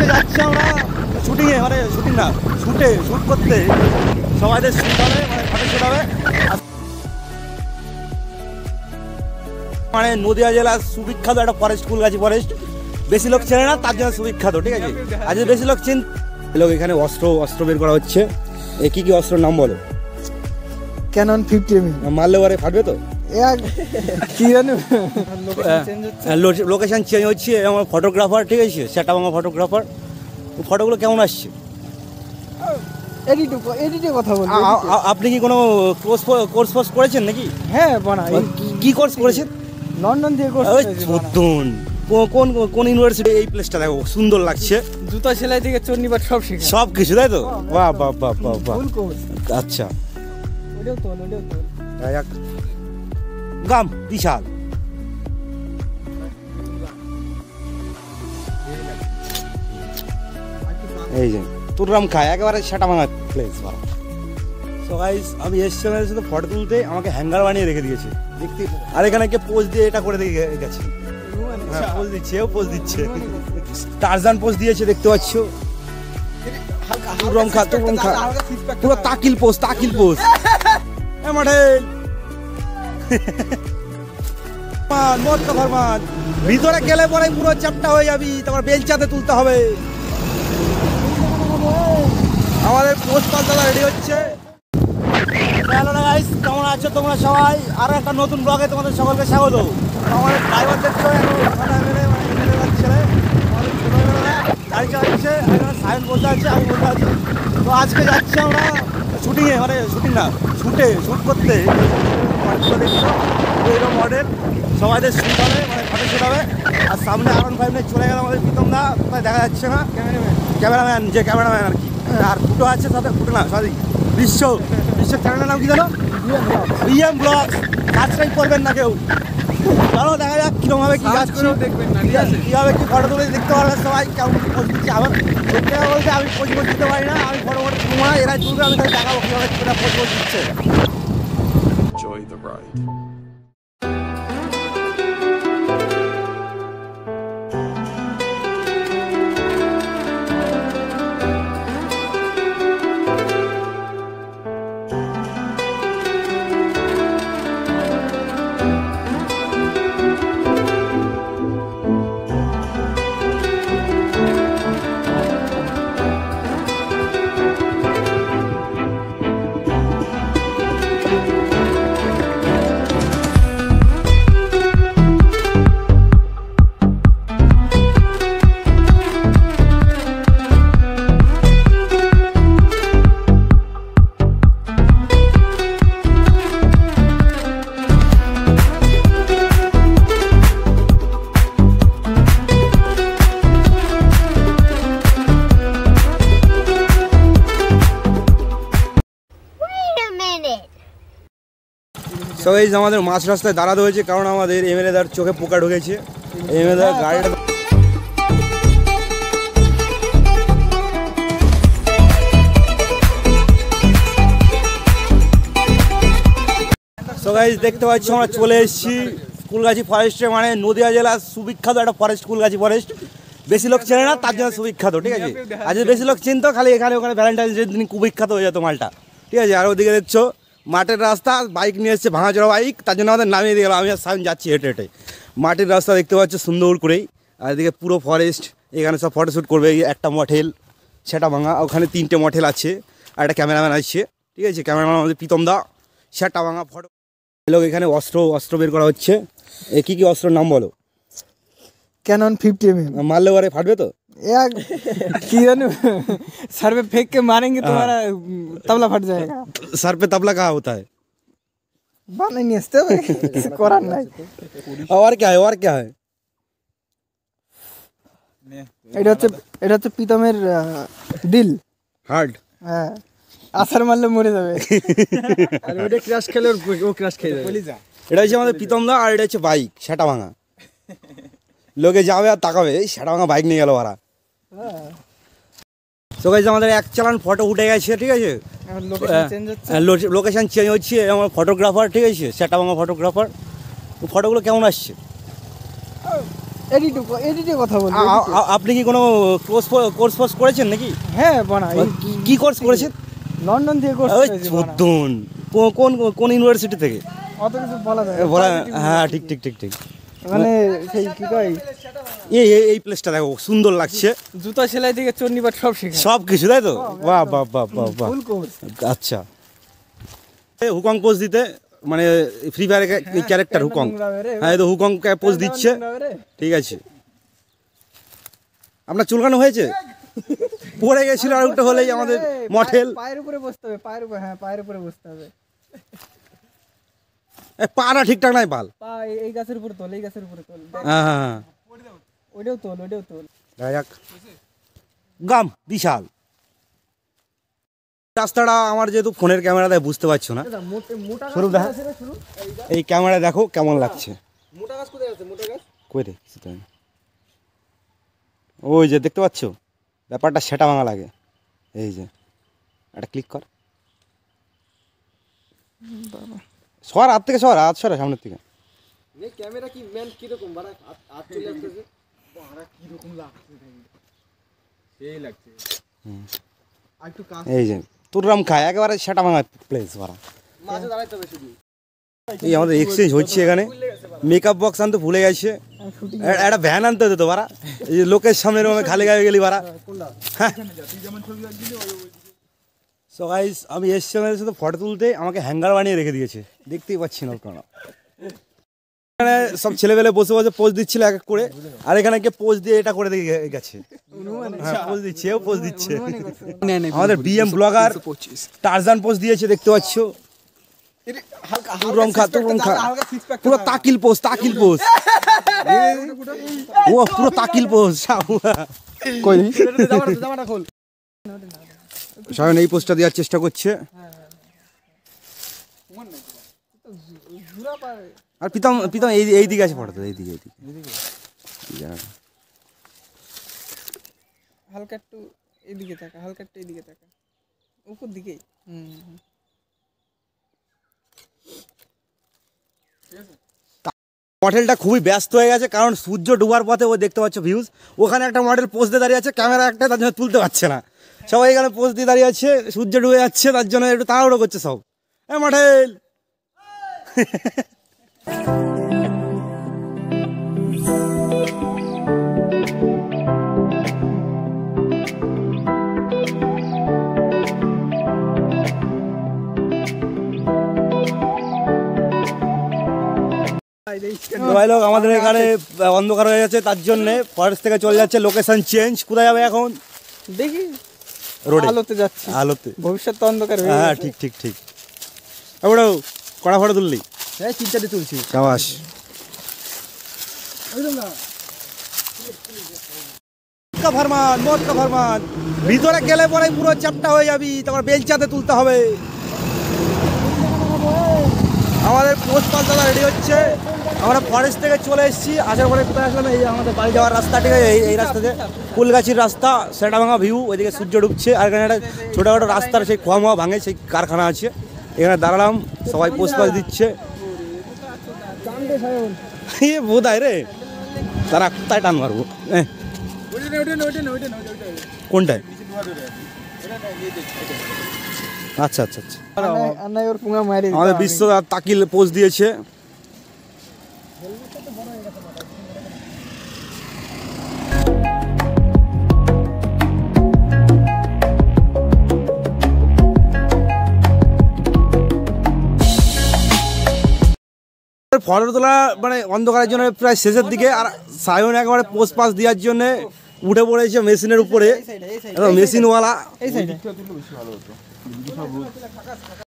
আজকে যাচ্ছি আমরা। শুটিংয়ে মানে শুটিং না শুটে শুট করতে। সবাইদের শুট হবে মানে ফটো শুট হবে। মানে নদিয়া জেলার সুবিখ্যাত একটা ফরেস্ট স্কুল ফুলগাছি ফরেস্ট বেশি লোক চেনে না তার জন্য সুবিখ্যাত ঠিক আছে? আর যদি বেশি লোক চিন লোক এখানে অস্ত্র অস্ত্র বের করা হচ্ছে। এ কি কি অস্ত্রের নাম বলো? ক্যানন ফিফটি এম মারলে পরে ফাটবে তো? কি জানো? লোকেশন চেঞ্জ হচ্ছে আমার ফটোগ্রাফার ঠিক আছে? সেটা আমার ফটোগ্রাফার ফটোগুলো কেমন আসছে? এডিট এডিটে কথা আ- আপনি কি কোনো কোর্স কোর্স ফোর্স করেছেন নাকি? হ্যাঁ বানা কি- কি কোর্স করেছেন? লন্ডন থেকে কোর্স ওই চোদ্দন কোন কোন ইউনিভার্সিটি এই প্লেসটা দেখো সুন্দর লাগছে। জুতা সেলাই থেকে চন্ডিপাট সব শেখা। সব কিছু তাই তো? বাহ বাহ বাহ বাহ বাহ আচ্ছা। ওটাও তো ওটাও তো গাম, বিশাল। এই যে, তুররাম খায়, একেবারে সেটা ভাঙা প্লেস সো গাইস আমি এসেছিলাম এর ফটো তুলতে, আমাকে হ্যাঙ্গার বানিয়ে রেখে দিয়েছে। দেখতে আর এখানে কে পোজ দিয়ে এটা করে দিয়ে গেছে। হ্যাঁ পোজ দিচ্ছে, ও পোজ দিচ্ছে। টারজান পোজ দিয়েছে, দেখতে পাচ্ছ? তুররাম খা তুররাম খা তাকিল পোজ তাকিল পোজ এ মাঠে মদ তো ফরমান ভিতরে গেলে পরে পুরো চ্যাপটা হয়ে যাবি তোমার বেলচাতে তুলতে হবে। আমাদের পোস্ট পাল্টালা রেডি হচ্ছে। হ্যালো গাইস কেমন আছো তোমরা সবাই? আরও একটা নতুন ব্লগে তোমাদের সকলকে স্বাগত। আমাদের ড্রাইভার দেখছ ছেলে। আমাদের ছোটবেলা গাড়ি চালাচ্ছে সাইন বলতে আছে, আমি বলতে আছি। তো আজকে যাচ্ছি আমরা শুটিংয়ে মানে শুটিং না শুটে শুট করতে। এরকম মডেল। সবাইদের শুট হবে মানে ফটো শুট হবে। আর সামনে আরন ফাইভ নিয়ে চলে গেল আমাদের প্রীতম দা। কোথায় দেখা যাচ্ছে না? ক্যামেরাম্যান ক্যামেরাম্যান যে ক্যামেরাম্যান আর কি। আর ফুটো আছে সাথে ফুটো না সরি বিশ্ব বিশ্ব চ্যানেলের নাম কি জানো বিএম ব্লগ সাবস্ক্রাইব করবেন না কেউ। চলো দেখা যাক কীরকম ভাবে কি যাচ্ছে। দেখবেন না আছে কীভাবে কি ফটো তুলে দেখতে পারবে সবাই। কেমন দিচ্ছে আমার কথা বলতে আমি পোজ দিতে পারি না আমি ফটো ফটো তুলবো না এরা তুলবে আমি তাই দেখাবো কীভাবে কিরা পোজ দিচ্ছে। right. সো এই যে আমাদের মাছ রাস্তায় দাঁড়াতে হয়েছে, কারণ আমাদের এমএলএ দার চোখে পোকা ঢুকেছে। এমএলএ দার গাড়িটা সো গাইজ দেখতে পাচ্ছি, আমরা চলে এসেছি কুলগাছি ফরেস্টে মানে নদিয়া জেলার সুবিখ্যাত একটা ফরেস্ট কুলগাছি ফরেস্ট বেশি লোক চেনে না, তার জন্য সুবিখ্যাত, ঠিক আছে? আর যদি বেশি লোক চিনতো, খালি এখানে ওখানে ভ্যালেন্টাইন্স ডে দিন কুবিখ্যাত হয়ে যেত মালটা। ঠিক আছে? আর ওদিকে দেখছ মাঠের রাস্তা বাইক নিয়ে এসছে ভাঙাচোরা বাইক তার জন্য আমাদের নামিয়ে দিয়ে গেলাম আমি আর সাইন যাচ্ছি হেঁটে হেঁটে। মাটির রাস্তা দেখতে পাচ্ছি সুন্দর করেই আর এদিকে পুরো ফরেস্ট এখানে সব ফটোশ্যুট করবে একটা মঠেল সেটা ভাঙা। ওখানে তিনটে মঠেল আছে আর একটা ক্যামেরাম্যান আসছে। ঠিক আছে ক্যামেরাম্যান আমাদের প্রীতম দা সেটা ভাঙা ফটো লোক এখানে অস্ত্র অস্ত্র বের করা হচ্ছে। এ কী কি অস্ত্রের নাম বলো? ক্যানন ফিফটি এম মারলে পরে ফাটবে তো? यार কি জানো सर पे फेंक के मारेंगे तुम्हारा तबला फट जाएगा सर पे तबला कहाँ होता है বানাই নিয়ে আসতে হবে কিছু করার নাই और क्या है और क्या है এটা হচ্ছে এটা হচ্ছে প্রীতমের আহ, দিল हार्ड হ্যাঁ আসার মারলে মরে যাবে আর ওটা ক্রাশ খেলে ওর ও ক্রাশ খেয়ে যাবে এটা হচ্ছে আমাদের প্রীতম দা আর এটা হচ্ছে বাইক সেটা ভাঙা লোকে যাবে আর তাকাবে এই সেটা ভাঙা বাইক নিয়ে গেল ওরা তো গাইজ আমাদের এক চালান ফটো উঠে গেছে ঠিক আছে? লোকেশন চেঞ্জ হচ্ছে? চেঞ্জ হচ্ছে আমার ফটোগ্রাফার ঠিক আছে? সেটা ভাঙা ফটোগ্রাফার ফটোগুলো কেমন আসছে? কথা বল আপনি কি কোনো কোর্স কোর্স ফোর্স করেছেন নাকি? হ্যাঁ এই কি কোর্স করেছেন? লন্ডন থেকে কোর্স ওই করেছি বানা। চোদ্দন। কো- কোন কোন ইউনিভার্সিটি থেকে? অত কিছু বলা যায় এ, না। বলা হ্যাঁ ঠিক ঠিক ঠিক ঠিক। মানে সেই কি কয়? এই প্লেসটা দেখো সুন্দর লাগছে। জুতা সেলাই থেকে চন্ডিপাট সব শেখা সব কিছু তাই তো? বাহ বাহ বাহ বাহ বাহ। আচ্ছা। হুকং পোজ দিতে মানে ফ্রি ফায়ার ক্যারেক্টার হুকং। হ্যাঁ এই তো হুকং পোজ দিচ্ছে। ঠিক আছে। আপনার চুলকানো হয়েছে? পড়ে গেছিল আর একটা হলেই আমাদের মঠেল। পায়ের উপরে বসতে হবে পায়ের উপরে হ্যাঁ পায়ের উপরে বসতে হবে। এ, পাটা ঠিকঠাক নাই পাল। পা এই- এই গাছের উপরে তোল এই গাছের উপরে তোল। হ্যাঁ হ্যাঁ হ্যাঁ। ওইটাও তোল ওইটাও তোল। দেখা যাক গাম বিশাল। রাস্তাটা আমার যেহেতু ফোনের ক্যামেরা দেয় বুঝতে পারছ না। শুরু দেখা। এই ক্যামেরা দেখো কেমন লাগছে। মোটা গাছ কোথায় আছে? মোটা গাছ? কই রে কিছু তো নেই। ওই যে দেখতে পাচ্ছ? ব্যাপারটা সেটা ভাঙা লাগে। এই যে একটা ক্লিক কর। সর হাত থেকে সর হাত সর সামনের থেকে ক্যামেরা কি ম্যান কীরকম? বাড়া হাত চলে আসতেছে। এই যে তুররাম খায় একেবারে সেটা ভাঙা প্লেস ভাড়া মাঝে দাঁড়াইতে হবে শুধু। এই আমাদের এক্সচেঞ্জ হচ্ছে এখানে। মেকআপ বক্স আনতে ভুলে গেছে। একটা ভ্যান আনতে হতো তো বারা এই যে লোকের সামনে খালি গায়ে গেলি বারা সো গাইস আমি এসছি আমাদের সাথে ফটো তুলতে আমাকে হ্যাঙ্গার বানিয়ে রেখে দিয়েছে। দেখতেই পাচ্ছি না কেন এখানে সব ছেলেবেলে বসে বসে পোজ দিচ্ছিল এক এক করে আর এখানে কে পোজ দিয়ে এটা করে দিয়ে গেছে। হ্যাঁ পোজ দিচ্ছে ও পোজ দিচ্ছে। আমাদের বিএম ব্লগার টারজান পোজ দিয়েছে দেখতে পাচ্ছ। তুরম পুরো তাকিল পোজ তাকিল পোজ ও পুরো তাকিল পোজ কই? জামাটা খোল। সায়ন এই পোস্টটা দেওয়ার চেষ্টা করছে। আর প্রীতম পিতাম এই এই দিকে আছে ফটো তো এই দিকে এই দিকে। হালকা একটু এদিকে থাকা হালকা একটু এদিকে থাকা। উপর দিকেই। হুম। মডেলটা খুবই ব্যস্ত হয়ে গেছে কারণ সূর্য ডুবার পথে ও দেখতে পাচ্ছ ভিউজ ওখানে একটা মডেল দিয়ে দাঁড়িয়ে আছে ক্যামেরা একটা তার জন্য তুলতে পারছে না। সবাই এখানে পোজ দিয়ে দাঁড়িয়ে আছে, সূর্য ডুবে যাচ্ছে, তার জন্য একটু তাড়াহুড়ো করছে সব। ভাই লোক, আমাদের এখানে অন্ধকার হয়ে যাচ্ছে তার জন্য ফরেস্ট থেকে চলে যাচ্ছে লোকেশন চেঞ্জ কোথায় যাবে এখন? দেখি। রোডে। আলোতে যাচ্ছি। আলোতে। ভবিষ্যৎ তো অন্ধকার হয়ে হ্যাঁ ঠিক ঠিক ঠিক। ওটা কড়া ফটো তুললি। হ্যাঁ চিন্তাটি তুলছি। সাবাস। মটকা ফরমান মটকা ফরমান। ভিতরে গেলে পরে পুরো চ্যাপটা হয়ে যাবি তারপর বেলচাতে তুলতে হবে। আমাদের পোস্ট পাল্টালা রেডি হচ্ছে। আমরা ফরেস্ট থেকে চলে এসেছি। আসার পরে কোথায় আসলাম? এই আমাদের বাড়ি যাওয়ার রাস্তা ঠিক আছে? এই এই রাস্তাতে ফুলগাছির রাস্তা সেটা ভাঙা ভিউ ওইদিকে সূর্য ঢুকছে আর এখানে একটা ছোটোখাটো রাস্তার সেই খোয়া মোয়া ভাঙে সেই কারখানা আছে। এখানে দাঁড়ালাম সবাই পোস্ট পাস দিচ্ছে। এ বোধ হয় রে। তারা কোথায় টান মারবো? কোনটায়? আচ্ছা আচ্ছা আচ্ছা। আমাদের বিশ্ব তাকিল পোজ দিয়েছে। ফটো তোলা মানে অন্ধকারের জন্য প্রায় শেষের দিকে আর সায়ন একেবারে পোস্ট পাস দেওয়ার জন্য উঠে পড়েছে মেশিনের উপরে। মেশিনওয়ালা।